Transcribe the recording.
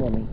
莫名。